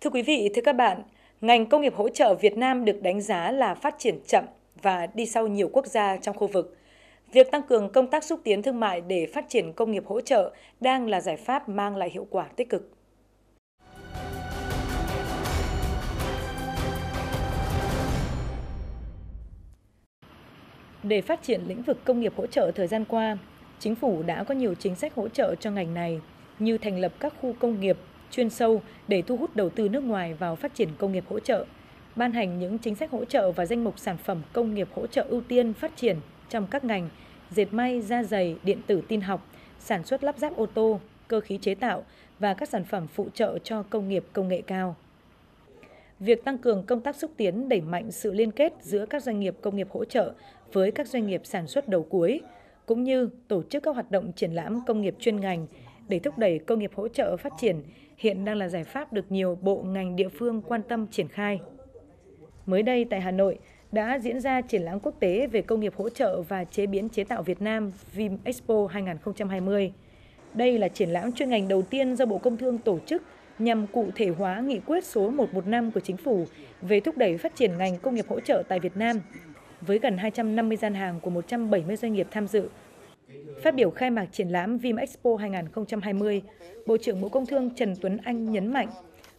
Thưa quý vị, thưa các bạn, ngành công nghiệp hỗ trợ Việt Nam được đánh giá là phát triển chậm và đi sau nhiều quốc gia trong khu vực. Việc tăng cường công tác xúc tiến thương mại để phát triển công nghiệp hỗ trợ đang là giải pháp mang lại hiệu quả tích cực. Để phát triển lĩnh vực công nghiệp hỗ trợ thời gian qua, chính phủ đã có nhiều chính sách hỗ trợ cho ngành này như thành lập các khu công nghiệp chuyên sâu để thu hút đầu tư nước ngoài vào phát triển công nghiệp hỗ trợ, ban hành những chính sách hỗ trợ và danh mục sản phẩm công nghiệp hỗ trợ ưu tiên phát triển trong các ngành dệt may, da giày, điện tử tin học, sản xuất lắp ráp ô tô, cơ khí chế tạo và các sản phẩm phụ trợ cho công nghiệp công nghệ cao. Việc tăng cường công tác xúc tiến đẩy mạnh sự liên kết giữa các doanh nghiệp công nghiệp hỗ trợ với các doanh nghiệp sản xuất đầu cuối, cũng như tổ chức các hoạt động triển lãm công nghiệp chuyên ngành để thúc đẩy công nghiệp hỗ trợ phát triển, hiện đang là giải pháp được nhiều bộ ngành địa phương quan tâm triển khai. Mới đây tại Hà Nội đã diễn ra triển lãm quốc tế về công nghiệp hỗ trợ và chế biến chế tạo Việt Nam Vim Expo 2020. Đây là triển lãm chuyên ngành đầu tiên do Bộ Công Thương tổ chức nhằm cụ thể hóa nghị quyết số 115 của chính phủ về thúc đẩy phát triển ngành công nghiệp hỗ trợ tại Việt Nam, với gần 250 gian hàng của 170 doanh nghiệp tham dự Phát biểu khai mạc triển lãm Vim Expo 2020, Bộ trưởng Bộ Công Thương Trần Tuấn Anh nhấn mạnh,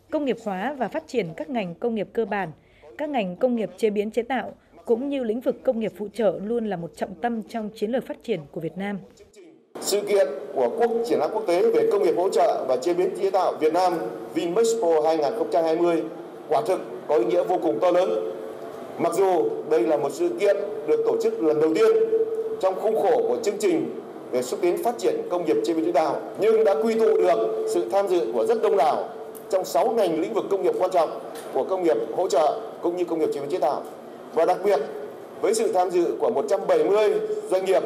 công nghiệp hóa và phát triển các ngành công nghiệp cơ bản, các ngành công nghiệp chế biến chế tạo cũng như lĩnh vực công nghiệp phụ trợ luôn là một trọng tâm trong chiến lược phát triển của Việt Nam. Sự kiện của quốc triển lãm quốc tế về công nghiệp hỗ trợ và chế biến chế tạo Việt Nam Vinmexpo 2020 quả thực có ý nghĩa vô cùng to lớn. Mặc dù đây là một sự kiện được tổ chức lần đầu tiên trong khung khổ của chương trình về xúc tiến phát triển công nghiệp chế biến chế tạo nhưng đã quy tụ được sự tham dự của rất đông đảo trong 6 ngành lĩnh vực công nghiệp quan trọng của công nghiệp hỗ trợ cũng như công nghiệp chế biến chế tạo. Và đặc biệt với sự tham dự của 170 doanh nghiệp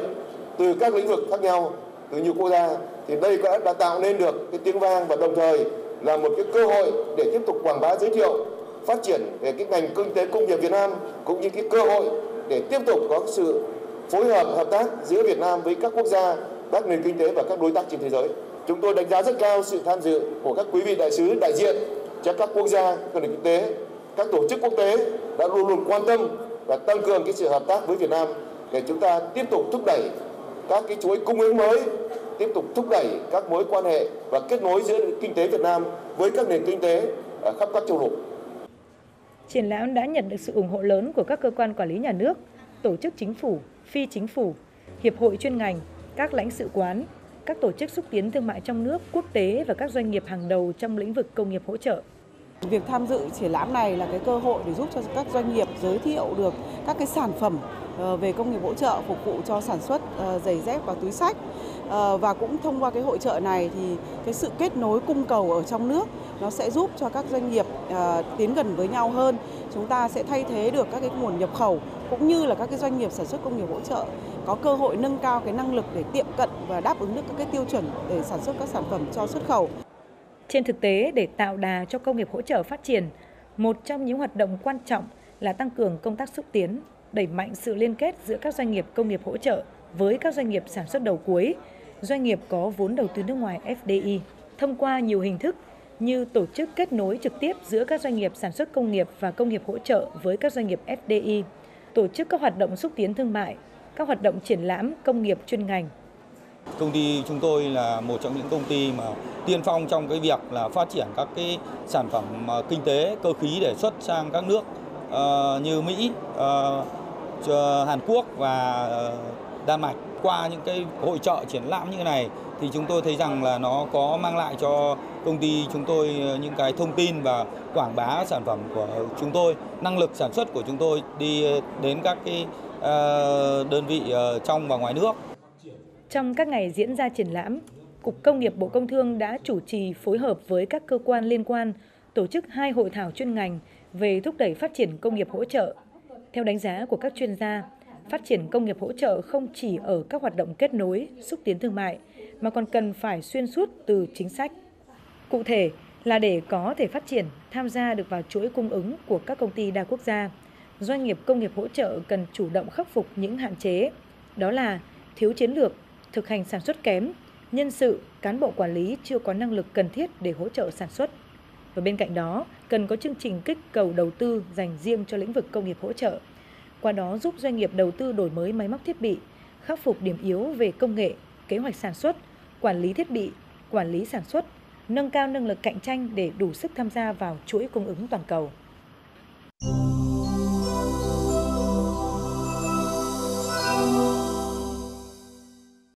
từ các lĩnh vực khác nhau từ nhiều quốc gia thì đây đã, đã tạo nên được cái tiếng vang và đồng thời là một cái cơ hội để tiếp tục quảng bá giới thiệu phát triển về cái ngành kinh tế công nghiệp Việt Nam cũng như cái cơ hội để tiếp tục có sự phối hợp hợp tác giữa Việt Nam với các quốc gia, các nền kinh tế và các đối tác trên thế giới. Chúng tôi đánh giá rất cao sự tham dự của các quý vị đại sứ đại diện cho các quốc gia, các nền kinh tế, các tổ chức quốc tế đã luôn luôn quan tâm và tăng cường cái sự hợp tác với Việt Nam để chúng ta tiếp tục thúc đẩy các cái chuỗi cung ứng mới, tiếp tục thúc đẩy các mối quan hệ và kết nối giữa kinh tế Việt Nam với các nền kinh tế ở khắp các châu lục. Triển lãm đã nhận được sự ủng hộ lớn của các cơ quan quản lý nhà nước, tổ chức chính phủ, phi chính phủ, hiệp hội chuyên ngành, các lãnh sự quán, các tổ chức xúc tiến thương mại trong nước, quốc tế và các doanh nghiệp hàng đầu trong lĩnh vực công nghiệp hỗ trợ. Việc tham dự triển lãm này là cái cơ hội để giúp cho các doanh nghiệp giới thiệu được các cái sản phẩm ờ, về công nghiệp hỗ trợ phục vụ cho sản xuất ờ, giày dép và túi sách ờ, và cũng thông qua cái hội trợ này thì cái sự kết nối cung cầu ở trong nước nó sẽ giúp cho các doanh nghiệp tiến gần với nhau hơn chúng ta sẽ thay thế được các cái nguồn nhập khẩu cũng như là các cái doanh nghiệp sản xuất công nghiệp hỗ trợ có cơ hội nâng cao cái năng lực để tiệm cận và đáp ứng được các cái tiêu chuẩn để sản xuất các sản phẩm cho xuất khẩu. Trên thực tế, để tạo đà cho công nghiệp hỗ trợ phát triển, một trong những hoạt động quan trọng là tăng cường công tác xúc tiến, đẩy mạnh sự liên kết giữa các doanh nghiệp công nghiệp hỗ trợ với các doanh nghiệp sản xuất đầu cuối, doanh nghiệp có vốn đầu tư nước ngoài FDI thông qua nhiều hình thức như tổ chức kết nối trực tiếp giữa các doanh nghiệp sản xuất công nghiệp và công nghiệp hỗ trợ với các doanh nghiệp FDI, tổ chức các hoạt động xúc tiến thương mại, các hoạt động triển lãm công nghiệp chuyên ngành. Công ty chúng tôi là một trong những công ty mà tiên phong trong cái việc là phát triển các cái sản phẩm à, kinh tế cơ khí để xuất sang các nước uh, như Mỹ, uh, Hàn Quốc và Đan Mạch qua những cái hội trợ triển lãm như thế này thì chúng tôi thấy rằng là nó có mang lại cho công ty chúng tôi ờ, những cái thông tin và quảng bá sản phẩm của chúng tôi, năng lực sản xuất của chúng tôi đi ờ, đến các cái ờ, đơn vị trong và ngoài nước. Trong các ngày diễn ra triển lãm, Cục Công nghiệp Bộ Công Thương đã chủ trì phối hợp với các cơ quan liên quan tổ chức hai hội thảo chuyên ngành về thúc đẩy phát triển công nghiệp hỗ trợ. Theo đánh giá của các chuyên gia, phát triển công nghiệp hỗ trợ không chỉ ở các hoạt động kết nối, xúc tiến thương mại, mà còn cần phải xuyên suốt từ chính sách. Cụ thể là để có thể phát triển, tham gia được vào chuỗi cung ứng của các công ty đa quốc gia, doanh nghiệp công nghiệp hỗ trợ cần chủ động khắc phục những hạn chế, đó là thiếu chiến lược, thực hành sản xuất kém, nhân sự, cán bộ quản lý chưa có năng lực cần thiết để hỗ trợ sản xuất. Và bên cạnh đó, cần có chương trình kích cầu đầu tư dành riêng cho lĩnh vực công nghiệp hỗ trợ. Qua đó giúp doanh nghiệp đầu tư đổi mới máy móc thiết bị, khắc phục điểm yếu về công nghệ, kế hoạch sản xuất, quản lý thiết bị, quản lý sản xuất, nâng cao năng lực cạnh tranh để đủ sức tham gia vào chuỗi cung ứng toàn cầu.